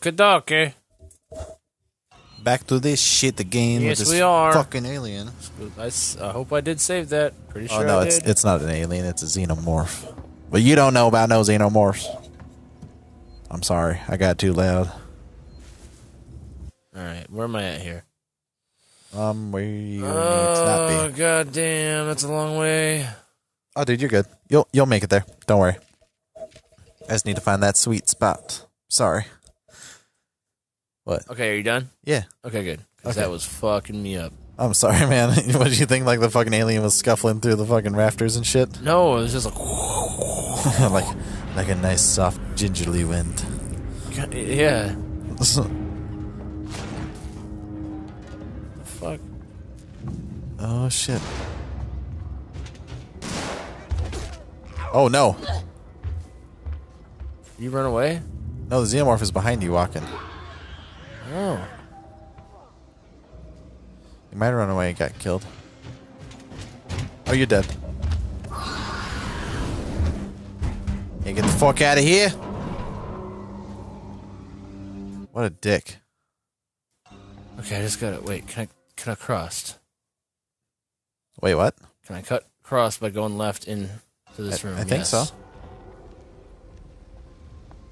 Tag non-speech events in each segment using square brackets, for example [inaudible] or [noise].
Okie dokie. Back to this shit again Yes, with this we are. fucking alien. I, I hope I did save that. Pretty sure oh no, I it's did. it's not an alien. It's a xenomorph. But you don't know about no xenomorphs. I'm sorry, I got too loud. All right, where am I at here? Um, where you need to Oh not be. god damn, that's a long way. Oh, dude, you're good. You'll you'll make it there. Don't worry. I just need to find that sweet spot. Sorry. What? Okay, are you done? Yeah. Okay, good. 'Cause Okay. that was fucking me up. I'm sorry, [laughs] man. [laughs] what did you think? Like the fucking alien was scuffling through the fucking rafters and shit? No, it was just like, [laughs] like like a nice soft gingerly wind. Yeah. Fuck. oh shit. Oh no. You run away? No, the xenomorph is behind you walking. Oh. You might have run away and got killed. Oh, you're dead. Yeah, get the fuck out of here. What a dick. Okay, I just gotta wait. Can I can I cross? Wait, what? Can I cut cross by going left into this I- room? I think Yes. so.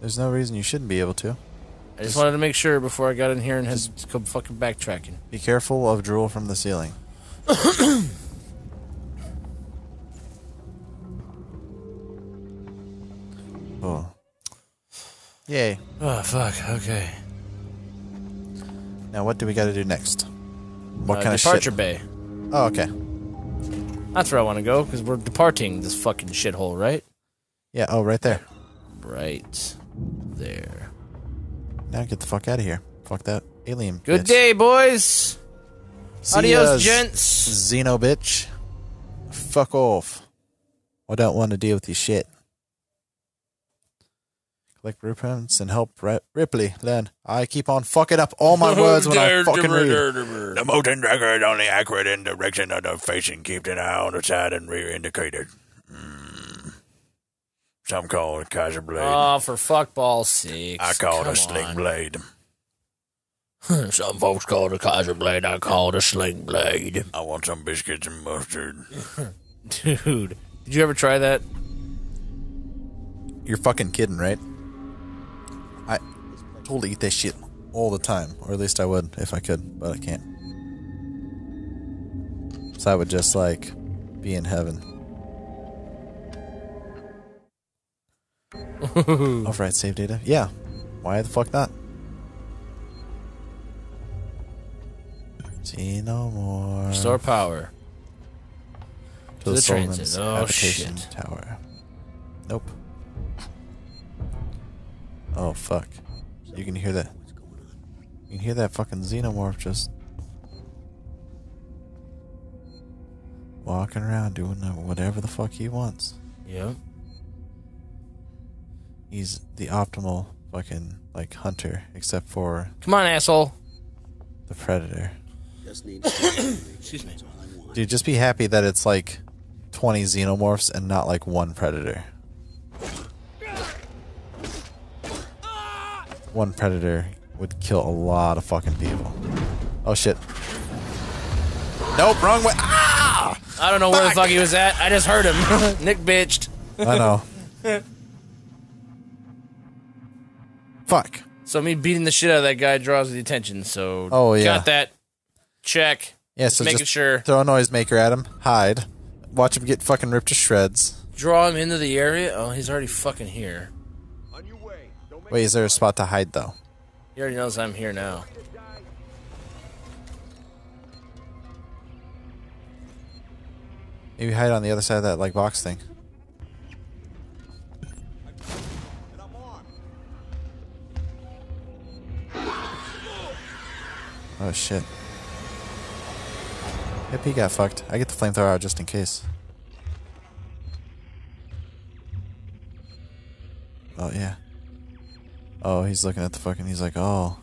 There's no reason you shouldn't be able to. I just wanted to make sure before I got in here and had to go fucking backtracking. Be careful of drool from the ceiling. [coughs] oh. Yay. Oh fuck. Okay. Now what do we got to do next? What Uh, kind of departure bay? Oh, okay. That's where I want to go because we're departing this fucking shithole, right? Yeah, oh, right there. Right there. Now get the fuck out of here. Fuck that alien. Good bitch. day, boys. See Adios, ya, gents. Xeno bitch. Fuck off. I don't want to deal with your shit. Collect blueprints and help Ripley learn. I keep on fucking up all my [laughs] words when I fucking read. The motion record is only accurate in direction of the facing. Keep an eye on the side and rear indicator. Mm. Some call it a Kaiser blade. Oh, for fuckball's sake. I call it a sling blade. [laughs] some folks call it a Kaiser blade. I call it a sling blade. I want some biscuits and mustard. [laughs] Dude, did you ever try that? You're fucking kidding, right? I totally eat that shit all the time, or at least I would if I could, but I can't. So I would just like be in heaven. [laughs] Override save data? Yeah. Why the fuck not? See no more. Restore power. to to the, the transit. Oh, shit. tower. Nope. Oh fuck! You can hear that. You can hear that fucking xenomorph just walking around doing whatever the fuck he wants. Yep. He's the optimal fucking like hunter, except for Come on, asshole. the predator. [coughs] Excuse me. Dude, just be happy that it's like 20 xenomorphs and not like one predator. One predator would kill a lot of fucking people. Oh shit. Nope, wrong way. Ah! I don't know where the fuck he was at. I just heard him. [laughs] Nick bitched. I know. [laughs] Fuck. So me beating the shit out of that guy draws the attention. So Oh, yeah. got that. Check. Yeah, so making just sure. throw a noisemaker at him, hide, watch him get fucking ripped to shreds. Draw him into the area. Oh, he's already fucking here. On your way. Wait, is there a spot to hide though? He already knows I'm here now. Maybe hide on the other side of that like box thing. Oh shit. Yep, he got fucked. I get the flamethrower out just in case. Oh yeah. Oh, he's looking at the fucking. He's like, oh,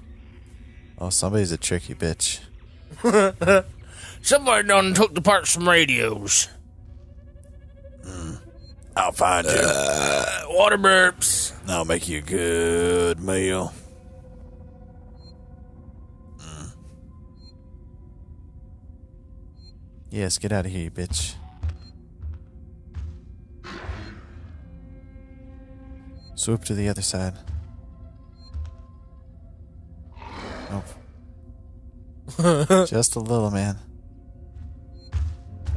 oh, somebody's a tricky bitch. [laughs] Somebody done took the parts from radios. I'll find you. Uh, water burps. I'll make you a good meal. Yes, get out of here, you bitch. Swoop to the other side. Nope. [laughs] Just a little, man.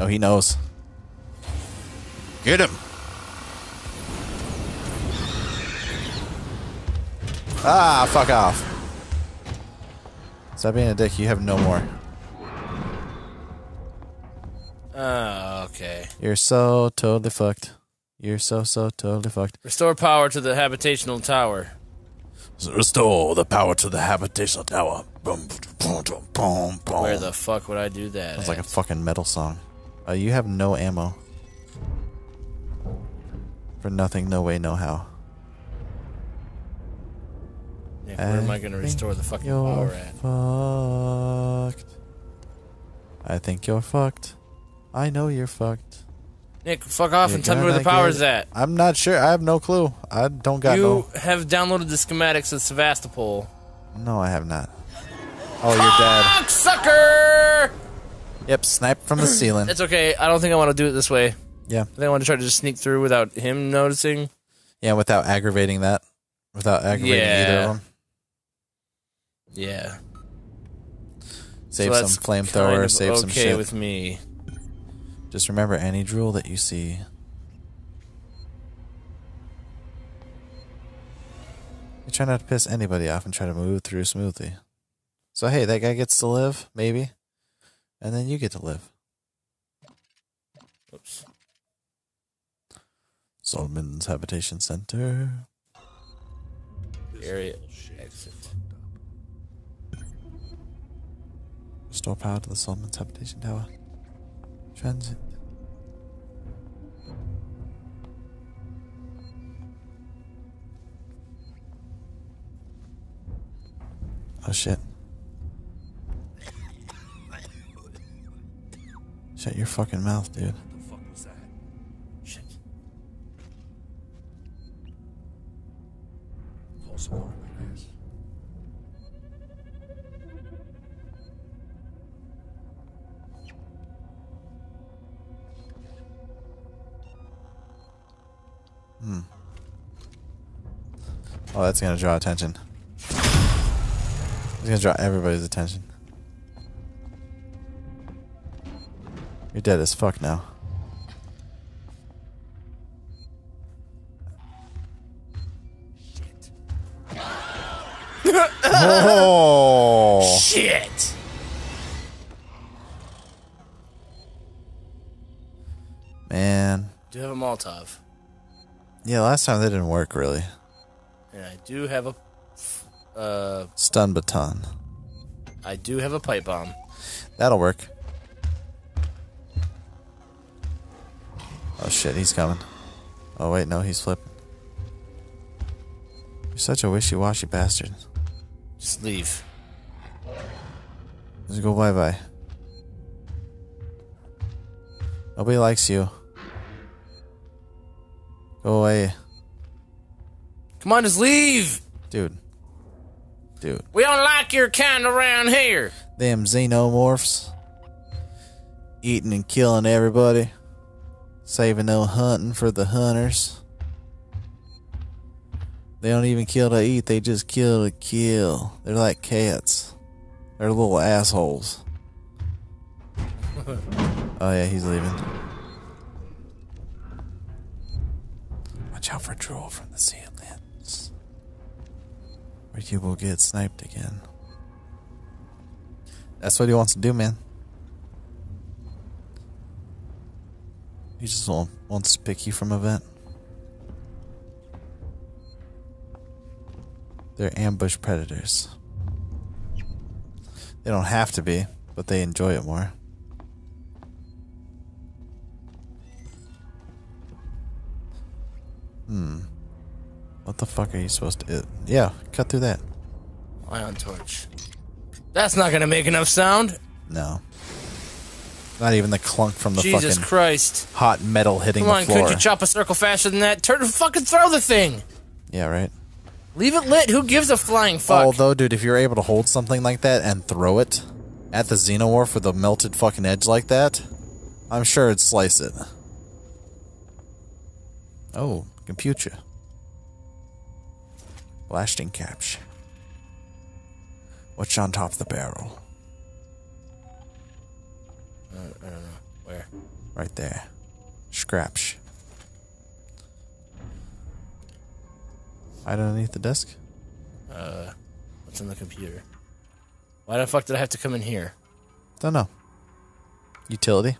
Oh, he knows. Get him. Ah, fuck off. Stop being a dick. You have no more. Oh, okay. You're so totally fucked. You're so, so totally fucked. Restore power to the habitational tower. Restore the power to the habitational tower. Boom, boom, boom, boom, boom. Where the fuck would I do that? It's like a fucking metal song. Uh, you have no ammo. For nothing, no way, no how. Nick, where am I going to restore the fucking You're power at? fucked. I think you're fucked. I know you're fucked. Nick, fuck off You're and tell me where the power's at. I'm not sure. I have no clue. I don't got You no. have downloaded the schematics of Sevastopol. No, I have not. Oh, you're dead. Fuck, sucker! Yep, snipe from the ceiling. It's okay. I don't think I want to do it this way. Yeah, I think I want to try to just sneak through without him noticing. yeah, without aggravating that, without aggravating either of them. Yeah. Save so that's some flamethrower. kind of Save okay some shit. with me. Just remember, any drool that you see. You try not to piss anybody off and try to move through smoothly. So hey, that guy gets to live, maybe, and then you get to live. Oops. Solomon's Habitation Center. Area exit. Restore power to the Solomon's Habitation Tower. Transit. Oh shit. Shut your fucking mouth, dude. Shit. Hmm. Oh, that's gonna draw attention. It's gonna draw everybody's attention. You're dead as fuck now. [laughs] oh! Shit! Man. Do you have a Molotov? Yeah, last time that didn't work really. And I do have a. Uh, Stun baton. I do have a pipe bomb. That'll work. Oh shit, he's coming. Oh wait, no, he's flipping. You're such a wishy-washy bastard. Just leave. Just go bye-bye. Nobody likes you. Go away, Come on, just leave! dude. Dude, We don't like your kind around here! them xenomorphs eating and killing everybody, saving no hunting for the hunters. They don't even kill to eat; they just kill to kill. They're like cats. They're little assholes. [laughs] oh yeah, he's leaving. Watch out for drool from the ceilings, or you will get sniped again. That's what he wants to do, man. He just wa- wants to pick you from a vent. They're ambush predators. They don't have to be, but they enjoy it more. Hmm. What the fuck are you supposed to? Uh, yeah, cut through that. Ion torch. That's not gonna make enough sound! No. Not even the clunk from the Jesus fucking Christ. hot metal hitting Come the on, floor. could you chop a circle faster than that? Turn fucking throw the thing! yeah, right. Leave it lit. Who gives a flying fuck? Although, dude, if you're able to hold something like that and throw it at the xenomorph with a melted fucking edge like that, I'm sure it'd slice it. Oh, computer. Blasting caps. What's on top of the barrel? Uh, I don't know where. Right there. Scraps. Right underneath the desk? Uh, what's in the computer? Why the fuck did I have to come in here? Don't know. Utility?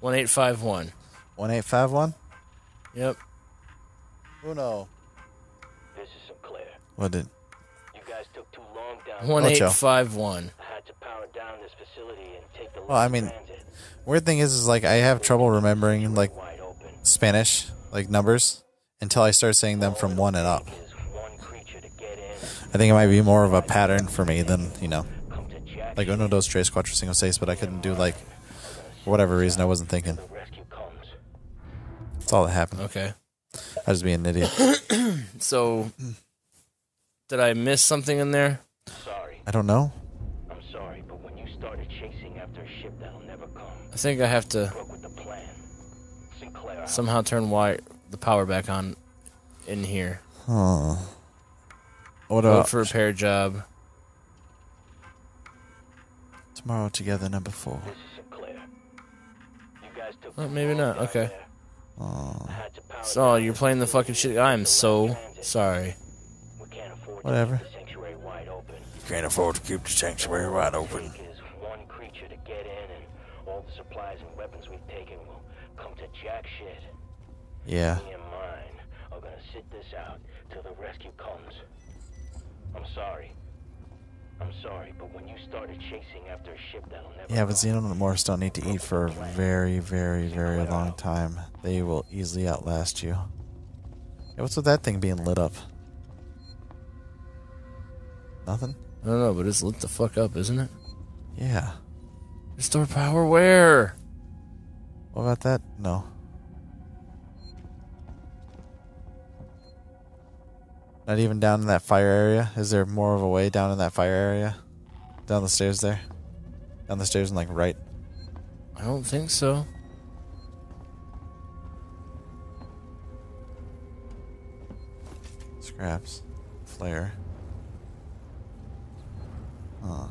One eight five one. 1851? Yep. Uno. This. What did. You guys took too long down One Ocho. eight five one. I had to power down this facility and take the Well, I mean, transit. Weird thing is, is like I have trouble remembering like Spanish, like numbers, until I start saying them from one and up. Is one creature to get in. I think it might be more of a pattern for me than, you know, Come to Jack. like uno, dos, tres, cuatro, cinco, seis, but I couldn't do like, for whatever reason, I wasn't thinking. The. That's all that happened. Okay. I was being an idiot. [coughs] So, did I miss something in there? Sorry. I don't know. I'm sorry, but when you started chasing after a ship that'll never come, I think I have to with the plan. Sinclair, somehow turn wire the power back on in here. Huh. What Vote about for a repair job. tomorrow together, number four? this is Sinclair. You guys took Oh, maybe not. Okay. Oh, I had to power So you're playing the fucking shit. I am so take the transit. sorry. We can't afford Whatever. to keep the sanctuary wide open. Can't afford to keep the sanctuary wide open. Is one creature to get in, and all the supplies and weapons we've taken will come to jack shit. yeah. Me and mine are gonna sit this out till the rescue comes. I'm sorry. I'm sorry, but when you started chasing after a ship that'll never Yeah, but come, xenomorphs don't need to eat for a very, very, very long time. They will easily outlast you. Yeah, what's with that thing being lit up? Nothing? I don't know, but it's lit the fuck up, isn't it? Yeah. Restore power where? What about that? No. Not even down in that fire area? Is there more of a way down in that fire area? Down the stairs there? Down the stairs and like right? I don't think so. Scraps. Flare. Huh.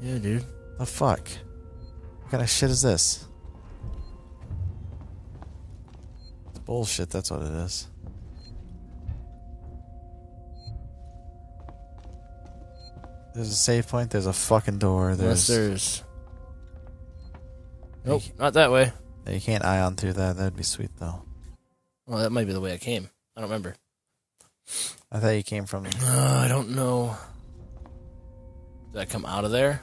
Yeah, dude. The fuck? What kind of shit is this? It's bullshit, that's what it is. There's a save point, there's a fucking door, Unless there's. there's. Nope, not that way. You can't ion through that, that'd be sweet though. Well, that might be the way I came. I don't remember. I thought you came from. Uh, I don't know. Did I come out of there?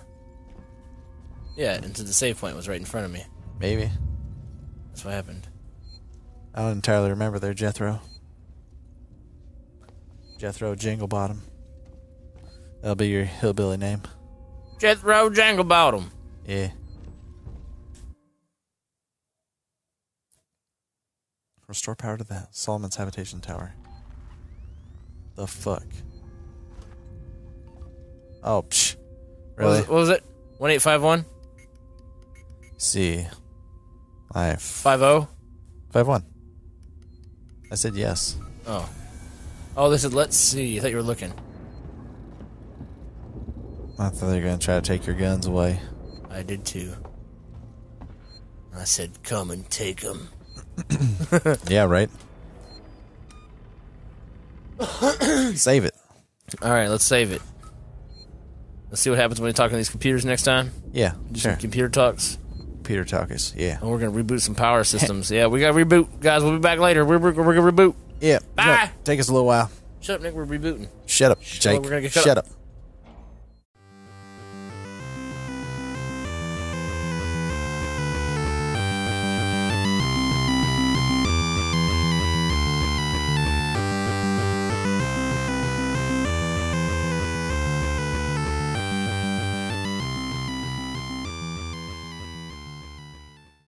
Yeah, into the save point was right in front of me. Maybe. That's what happened. I don't entirely remember there, Jethro. Jethro Jinglebottom. That'll be your hillbilly name. Jethro Jangle Bottom. Yeah. Restore power to the Solomon's habitation tower. The fuck? Oh, psh. What was Really? it? What was it? One eight five one See. I five zero. five one. I said yes. Oh. Oh, they said let's see. I thought you were looking. I thought they were gonna try to take your guns away. I did too. I said, "Come and take them." [coughs] Yeah, right. Save it. All right, let's save it. Let's see what happens when we talk on these computers next time. Yeah, Do sure. some computer talks. Peter Talkers. Yeah. And we're gonna reboot some power systems. yeah, we gotta reboot, guys. We'll be back later. We're, we're, we're gonna reboot. Yeah. Bye. Take us a little while. Shut up, Nick. We're rebooting. Shut up, Shut up, Jake. we're gonna get cut Shut up. up.